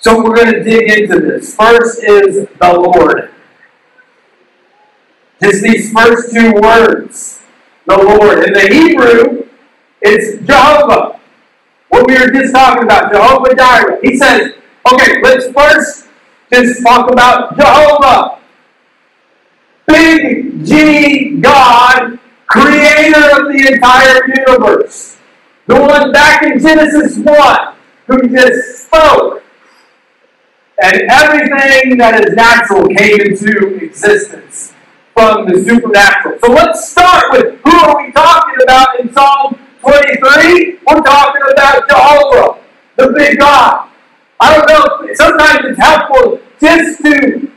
So we're going to dig into this. First is the Lord. Just these first two words, the Lord. In the Hebrew, it's Jehovah. What we were just talking about, Jehovah Jireh. He says, okay, let's first just talk about Jehovah. Big G God, creator of the entire universe. The one back in Genesis 1 who just spoke. And everything that is natural came into existence from the supernatural. So let's start with who are we talking about in Psalm 23? We're talking about Jehovah, the big God. I don't know, sometimes it's helpful just to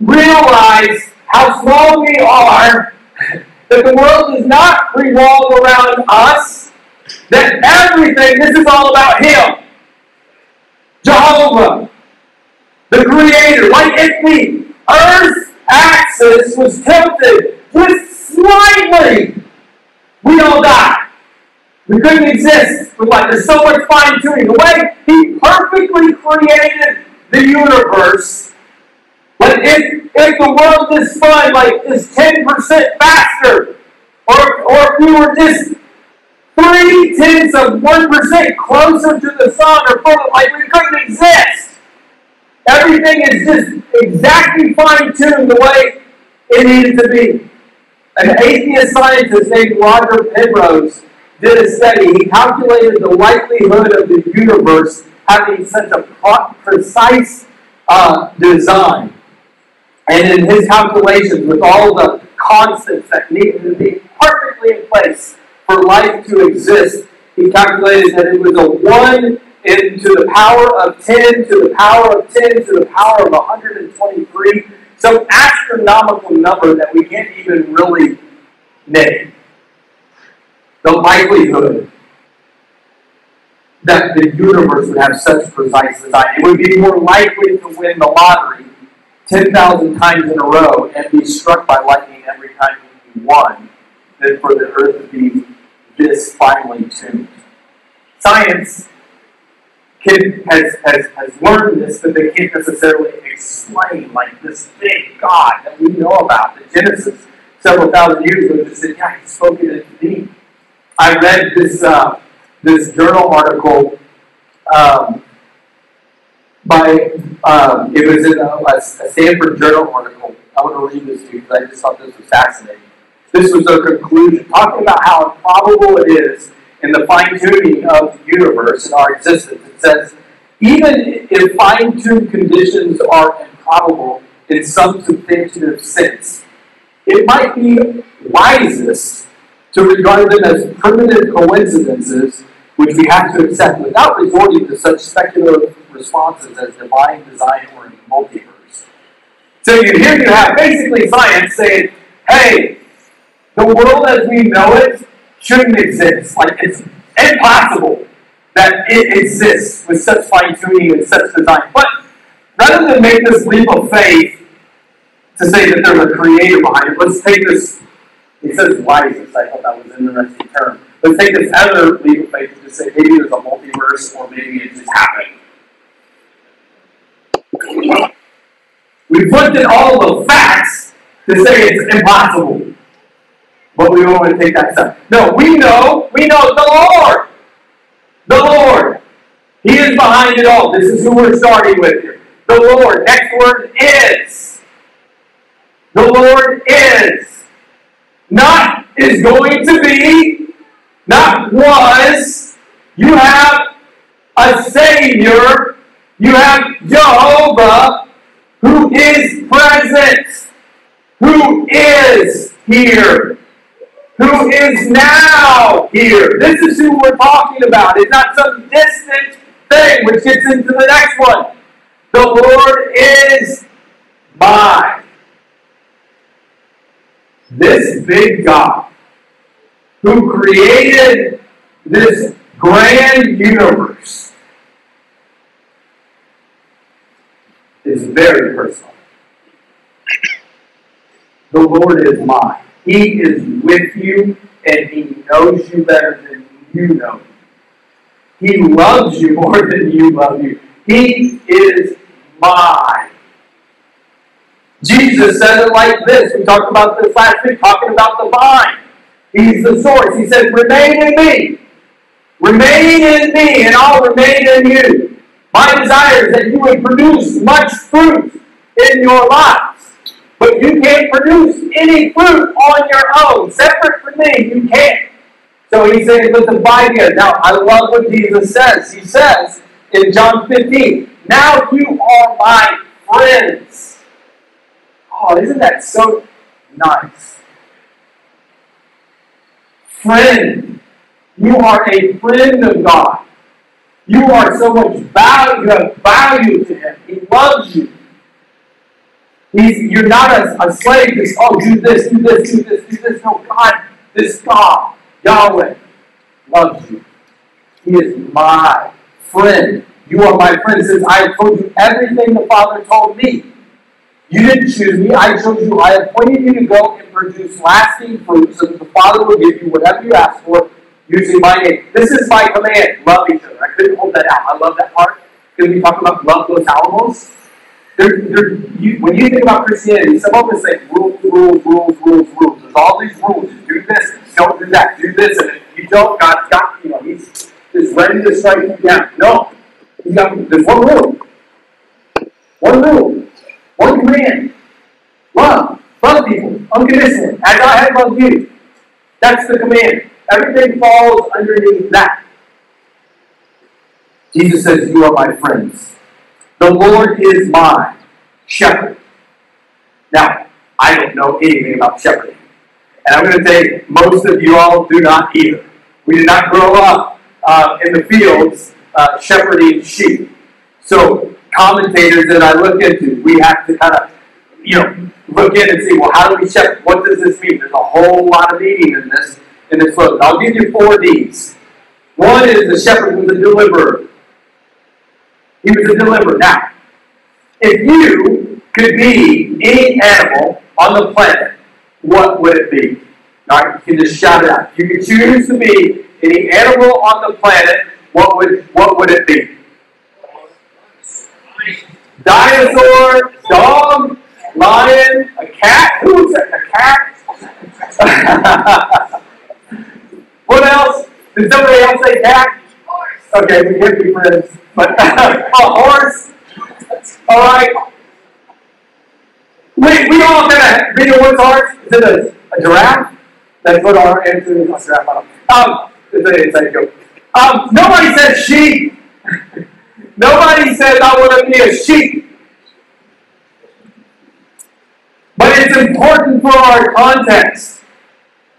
realize how small we are, that the world does not revolve around us, that everything, this is all about Him. Jehovah, the Creator, like if the Earth's axis was tilted just slightly, we all die. We couldn't exist. Like there's so much fine tuning. The way He perfectly created the universe, but if if the world is spun like just 10% faster, or or if we were just three tenths of one percent closer to the sun or further, like we couldn't exist. Everything is just exactly fine tuned the way it needed to be. An atheist scientist named Roger Penrose did a study. He calculated the likelihood of the universe having such a precise uh, design. And in his calculations, with all the constants that needed to be perfectly in place for life to exist, he calculated that it was a 1 into the power of 10 to the power of 10 to the power of 123. Some astronomical number that we can't even really name. The likelihood that the universe would have such precise design. It would be more likely to win the lottery 10,000 times in a row and be struck by lightning every time you won than for the earth to be this finely tuned. Science can, has, has, has learned this, but they can't necessarily explain like this big God that we know about. The Genesis, several thousand years ago, just said, yeah, he spoke it into being. I read this, uh, this journal article um, by, um, it was in a, a, Stanford Journal article. I want to read this to you because I just thought this was fascinating. This was a conclusion talking about how improbable it is in the fine tuning of the universe and our existence. It says, even if fine tuned conditions are improbable in some substantive sense, it might be wisest to regard them as primitive coincidences which we have to accept without resorting to such speculative responses as divine design or multiverse. So you, here you have basically science saying, hey, the world as we know it shouldn't exist. Like it's impossible that it exists with such fine tuning and such design. But rather than make this leap of faith to say that there's a creator behind it, let's take this. He says wisest. I thought that was an interesting term. Let's take this other leap of faith to say maybe there's a multiverse or maybe it just happened. We put in all the facts to say it's impossible. But we don't want to take that step. No, we know, we know the Lord. The Lord. He is behind it all. This is who we're starting with here. The Lord. Next word is. The Lord is. Not is going to be. Not was. You have a Savior. You have Jehovah who is present. Who is here who is now here. This is who we're talking about. It's not some distant thing, which gets into the next one. The Lord is by this big God who created this grand universe is very personal. The Lord is mine. He is with you and He knows you better than you know. He loves you more than you love you. He is my. Jesus said it like this. We talked about this last week, talking about the vine. He's the source. He said, Remain in me. Remain in me, and I'll remain in you. My desire is that you would produce much fruit in your lives. But you can't produce any fruit on your own. Separate from me, you can't. So he saying, let's abide here. Now, I love what Jesus says. He says in John 15, Now you are my friends. Oh, isn't that so nice? Friend. You are a friend of God. You are so much value, you have value to Him. He loves you. He's, you're not a, a slave to, oh, do this, do this, do this, do this. No, God, this God, Yahweh, loves you. He is my friend. You are my friend. He says, I have told you everything the Father told me. You didn't choose me. I chose you. I appointed you to go and produce lasting fruit so that the Father will give you whatever you ask for using my name. This is my command. Love each other. I couldn't hold that out. I love that part. Because we talk about love Los Alamos. You, when you think about Christianity, some of us say rules, rules, rules, rules, rules. There's all these rules. Do this, don't do that, do this, and if you don't, God's got you know He's is ready to strike you down. No, He's got there's one rule, one rule, one command: love, love people unconditionally, as I have loved you. That's the command. Everything falls underneath that. Jesus says, You are my friends. The Lord is my shepherd. Now, I don't know anything about shepherding. And I'm going to say most of you all do not either. We did not grow up uh, in the fields uh, shepherding sheep. So, commentators that I look into, we have to kind of, you know, look in and see, well, how do we shepherd? What does this mean? There's a whole lot of meaning in this in this book. I'll give you four D's. One is the shepherd was a deliverer. He was a deliverer. Now, if you could be any animal on the planet, what would it be? All right, you can just shout it out. You could choose to be any animal on the planet, what would what would it be? Dinosaur, dog, lion, a cat. Who's it? A cat? What else? Did somebody else say cat? Okay, we can't be friends. But a horse. All right. We, we all kind you know what's horse? Is it a, a giraffe? That's what our is. A giraffe. Um, it's inside joke. Um, nobody says sheep. nobody says I want to be a sheep. But it's important for our context.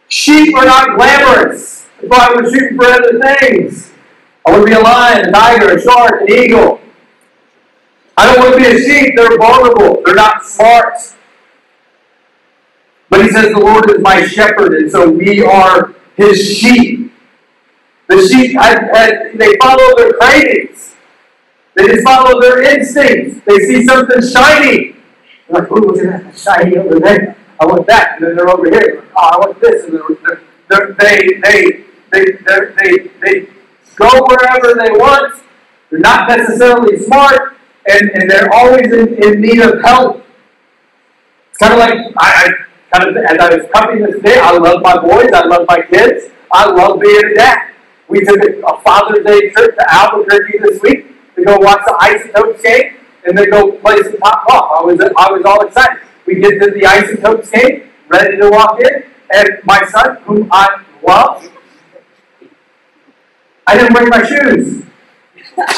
Sheep are not glamorous. If I were shooting for other things, I want to be a lion, a tiger, a shark, an eagle. I don't want to be a sheep. They're vulnerable. They're not smart. But he says, The Lord is my shepherd, and so we are his sheep. The sheep, I, I, they follow their cravings. They just follow their instincts. They see something shiny. They're like, oh, look at that shiny over there. I want that. And then they're over here. Oh, I want this. And they're, they're, they, they, they, they, they go wherever they want. They're not necessarily smart, and, and they're always in, in need of help. It's kind of like I, I kind of as I was coming this day. I love my boys. I love my kids. I love being a dad. We took a, Father's Day trip to Albuquerque this week to go watch the Isotopes game and then go play some Topgolf. I was I was all excited. We get to the Isotopes game, ready to walk in, and my son, whom I love, I didn't bring my shoes.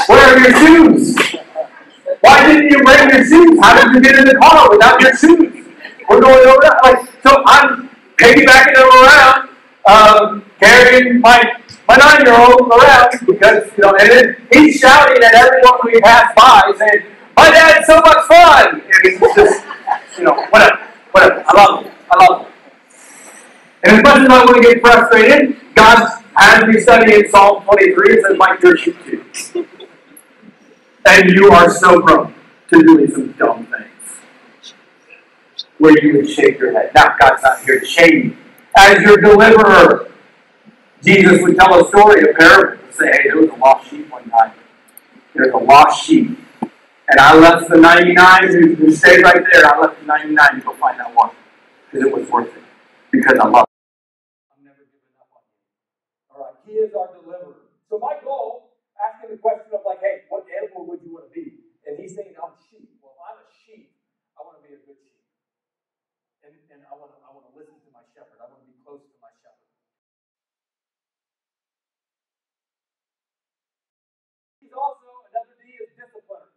Where are your shoes? Why didn't you bring your shoes? How did you get in the car without your shoes? We're going over that. Like, so I'm piggybacking them around, um, carrying my my nine year old around because you know, and then he's shouting at everyone we pass by, saying, "My dad's so much fun!" And he's just, you know, whatever, whatever. I love him. I love him. And as much as I want to get frustrated, God's as we study in Psalm 23, it says, like your sheep too. and you are so prone to doing some dumb things where you would shake your head. Now, God's not here to shame you. As your deliverer, Jesus would tell a story, a parable, and say, hey, there was a lost sheep one time. there's a lost sheep. And I left the 99 who, who stayed right there. I left the 99 to go find that one because it was worth it. Because I love I'm never giving up on you. All right, He is our deliverer. So my goal, asking the question of like, hey, what animal would you want to be? And he's saying, I'm a sheep. Well, if I'm a sheep, I want to be a good sheep. And, and I want to I want to listen to my shepherd. I want to be close to my shepherd. He's also another D is discipliner.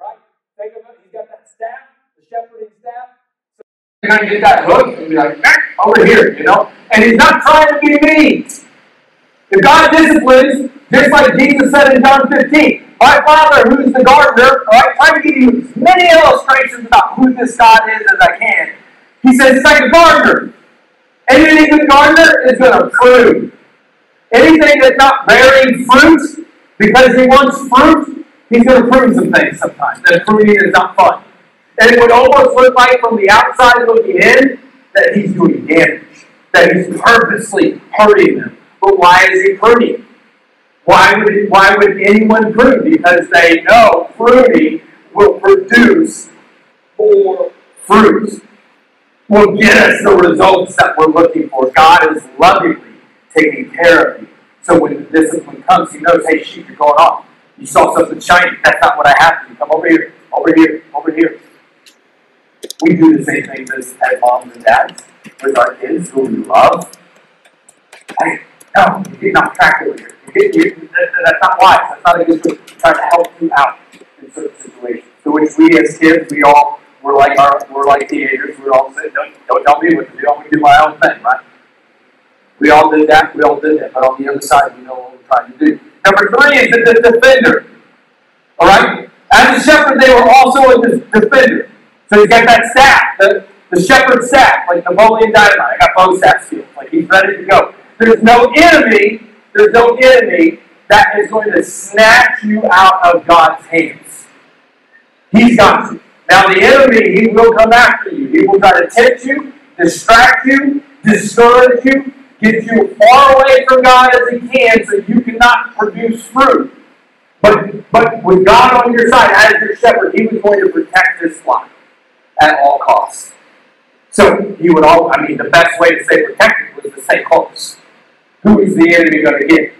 Right? Think of it, he's got that staff, the shepherding staff. So going to get that hook and be like, "Eh, over here, you know? And he's not trying to be mean. If God disciplines, just like Jesus said in John 15, my Father, who's the gardener, all right, trying to give you as many illustrations about who this God is as I can. He says it's like a gardener. Any good gardener is going to prune. Anything that's not bearing fruit, because he wants fruit, he's going to prune some things sometimes. And pruning is not fun. And it would almost look like from the outside looking in that he's doing damage, that he's purposely hurting them. But why is he pruning? Why would, why would anyone prune? Because they know pruning will produce more fruit, will get us the results that we're looking for. God is lovingly taking care of you. So when the discipline comes, he knows, hey, sheep, you're going off. You saw something shiny. That's not what I have you. Come over here, over here, over here. We do the same things as, as moms and dads with our kids who we love. Hey, no, you did not track here. You that's not wise. That's not a good thing. Trying to help you out in certain situations. So which we as kids, we all we're like our we're like teenagers. We're all saying, don't, don't tell me what to do. I'm gonna do my own thing, right? We all did that. We all did that. But on the other side, we know what we're trying to do. Number three is the, the defender. All right. As a shepherd, they were also a de- defender. So he's got that sack, the, the shepherd's staff, like Napoleon Dynamite. I got bow staff skills. Like he's ready to go. There's no enemy, there's no enemy that is going to snatch you out of God's hands. He's got you. Now the enemy, he will come after you. He will try to tempt you, distract you, discourage you, get you far away from God as he can so you cannot produce fruit. But, but with God on your side as your shepherd, he was going to protect his flock at all costs. So he would all, I mean, the best way to stay protected was to stay close. Who is the enemy going to get?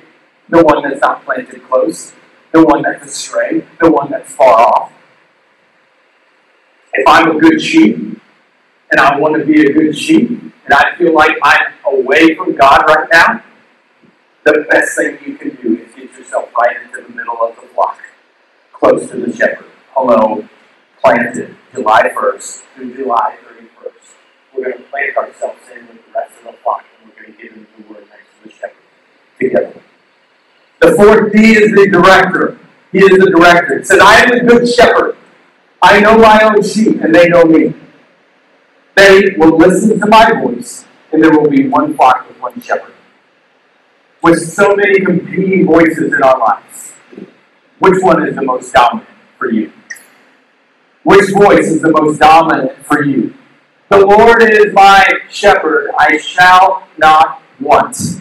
The one that's not planted close, the one that's astray, the one that's far off. If I'm a good sheep, and I want to be a good sheep, and I feel like I'm away from God right now, the best thing you can do is get yourself right into the middle of the flock, close to the shepherd. Hello, planted July 1st through July 31st. We're going to plant ourselves in with the rest of the flock, and we're going to get into the word next to the shepherd together. The fourth D is the director. He is the director. It says, I am the good shepherd. I know my own sheep, and they know me. They will listen to my voice, and there will be one flock with one shepherd. With so many competing voices in our lives, which one is the most dominant for you? Which voice is the most dominant for you? The Lord is my shepherd, I shall not want.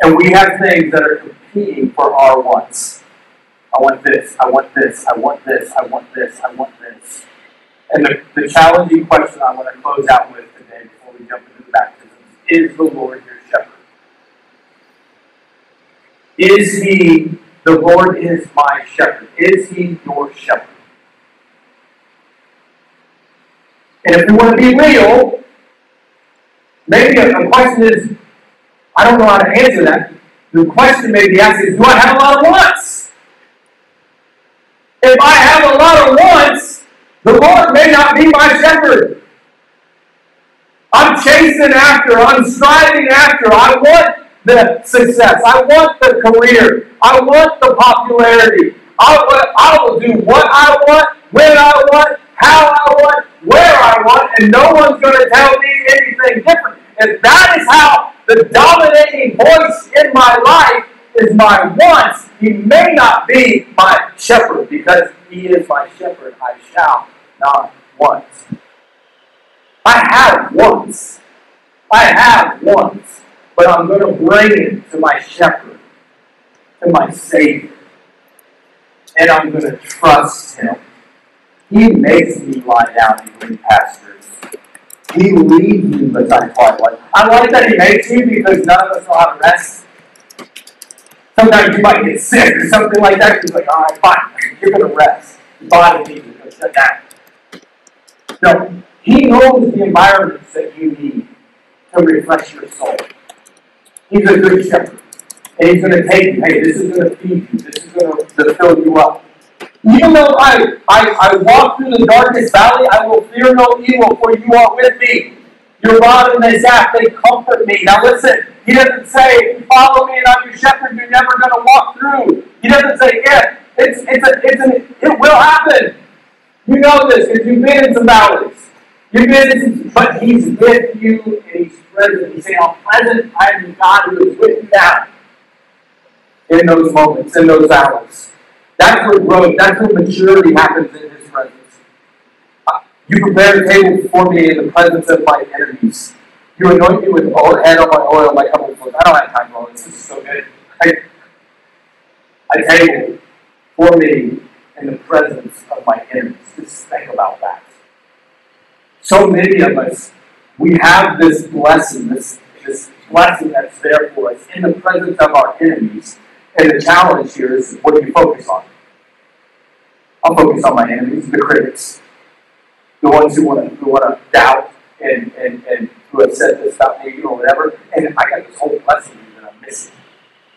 And we have things that are competing for our wants. I want this, I want this, I want this, I want this, I want this. And the, the challenging question I want to close out with today before we jump into the baptism is the Lord your shepherd? Is he, the Lord is my shepherd? Is he your shepherd? And if we want to be real, maybe a, question is, I don't know how to answer that. The question may be asked is, do I have a lot of wants? If I have a lot of wants, the Lord may not be my shepherd. I'm chasing after, I'm striving after, I want the success, I want the career, I want the popularity. I will, I will do what I want, when I want, how I want, where I want, and no one's going to tell me anything different. And that is how the dominating voice in my life is my wants. He may not be my shepherd because he is my shepherd. I shall not want. I have wants. I have wants. But I'm going to bring it to my shepherd, to my Savior. and I'm going to trust Him. He makes me lie down in green pastures. He leads me beside quiet waters. I like that He makes me because none of us know how to rest. Sometimes you might get sick or something like that. He's like, all right, fine, you're going to rest. Body needs to shut down. No, He knows the environments that you need to refresh your soul. He's a good shepherd. And he's going to take you, hey, this is going to feed you. This is going to fill you up. Even though I, I, I walk through the darkest valley, I will fear no evil, for you are with me. Your rod and thy staff, they comfort me. Now listen, he doesn't say, follow me and I'm your shepherd, you're never going to walk through. He doesn't say, yeah, it's, it's, a, it's an, it will happen. You know this because you've been in some valleys. You've been in some, but he's with you and he's present. He's saying, I'm present, I am God who is with you now in those moments, in those hours. That's where growth, that's where maturity happens in His presence. Uh, you prepare a table before me in the presence of my enemies. You anoint me with oil, head on my oil, my cup I don't have time for all this. This is so good. I, a table for me in the presence of my enemies. Just think about that. So many of us, we have this blessing, this, this blessing that's there for us in the presence of our enemies. And the challenge here is what do you focus on? I'll focus on my enemies, the critics, the ones who want to who want to doubt and, and, and who have said this about me or whatever. And I got this whole blessing that I'm missing.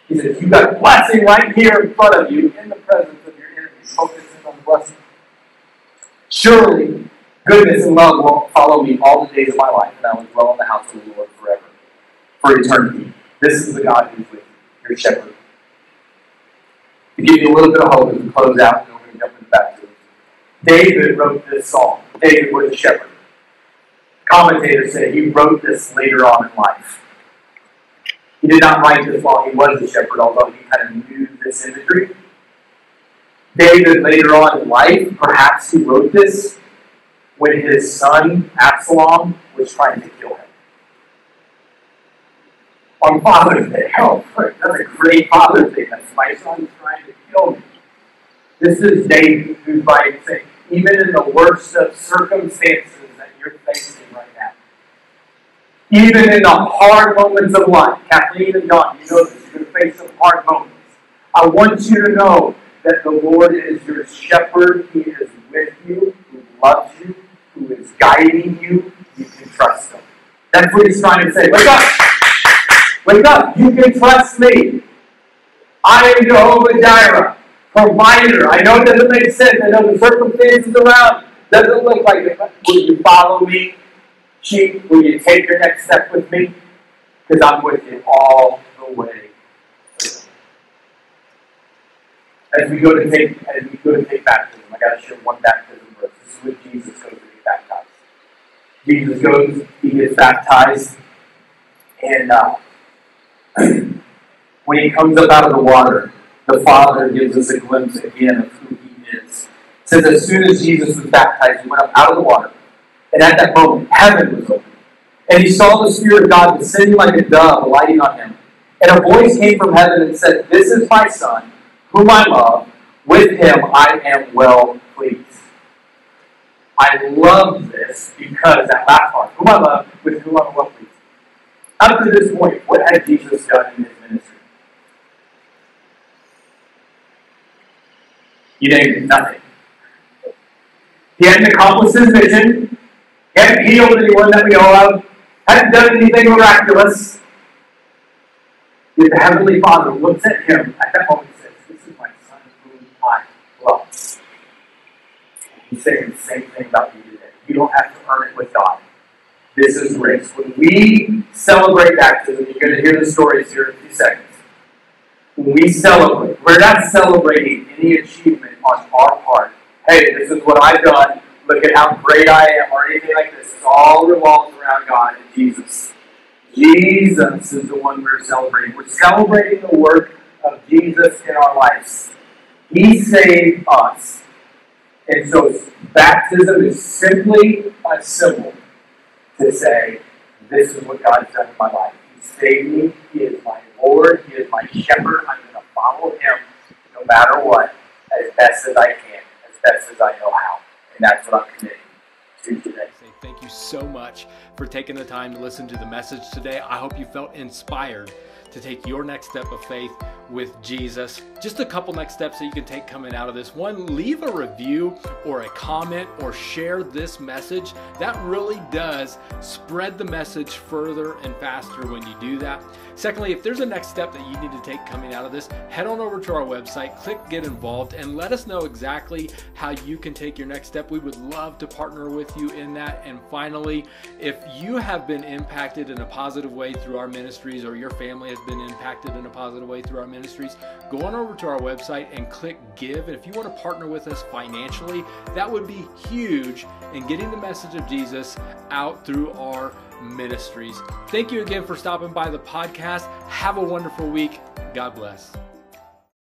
He says, You got a blessing right here in front of you in the presence of your enemies. Focusing on the blessing. Surely goodness and love will follow me all the days of my life, and I will dwell in the house of the Lord forever, for eternity. This is the God who's with you, your shepherd to give you a little bit of hope as we close out, and we're going to jump into. David wrote this song. David was a shepherd. Commentators say he wrote this later on in life. He did not write this while he was a shepherd, although he kind of knew this imagery. David, later on in life, perhaps he wrote this when his son Absalom was trying to kill him on Father's Day. Oh, that's a great Father's Day. That's my son's trying to kill me. This is David who's by saying, even in the worst of circumstances that you're facing right now, even in the hard moments of life, Kathleen and John, you know this, you're going to face some hard moments. I want you to know that the Lord is your shepherd. He is with you, who loves you, who is guiding you. You can trust him. That's what he's trying to say. Wake up! Wake up. You can trust me. I am Jehovah Jireh, provider. I know it doesn't make sense. I know the circumstances around doesn't look like it. Will you follow me? Will you take your next step with me? Because I'm with you all the way. As we go to take as we go to take baptism, I got to share one baptism verse. This is when Jesus goes to get baptized. Jesus goes, he gets baptized, and uh, when he comes up out of the water, the Father gives us a glimpse again of who he is. It says, as soon as Jesus was baptized, he went up out of the water. And at that moment, heaven was opened. And he saw the Spirit of God descending like a dove, alighting on him. And a voice came from heaven and said, This is my Son, whom I love. With him I am well pleased. I love this because that last part, whom I love, with whom I'm well pleased. Up to this point, what had Jesus done in his ministry? He did nothing. He hadn't accomplished his mission. He hadn't healed anyone that we know of. Hadn't done anything miraculous. Yet the Heavenly Father looks at him at that moment and says, This is my son whom I love. He's saying the same thing about you today. You don't have to earn it with God. This is grace. When we celebrate baptism, you're going to hear the stories here in a few seconds. When we celebrate, we're not celebrating any achievement on our part. Hey, this is what I've done. Look at how great I am, or anything like this. It all revolves around God and Jesus. Jesus is the one we're celebrating. We're celebrating the work of Jesus in our lives. He saved us. And so baptism is simply a symbol to say, this is what God has done in my life. He saved me. He is my Lord. He is my shepherd. I'm going to follow him no matter what. as best as I can, as best as I know how. And that's what I'm committing to today. Thank you so much for taking the time to listen to the message today. I hope you felt inspired to take your next step of faith with Jesus. Just a couple next steps that you can take coming out of this. One, leave a review or a comment or share this message. That really does spread the message further and faster when you do that. Secondly, if there's a next step that you need to take coming out of this, head on over to our website, click get involved, and let us know exactly how you can take your next step. We would love to partner with you in that. And finally, if you have been impacted in a positive way through our ministries or your family has been impacted in a positive way through our ministries, go on over to our website and click give. And if you want to partner with us financially, that would be huge in getting the message of Jesus out through our ministries. Thank you again for stopping by the podcast. Have a wonderful week. God bless.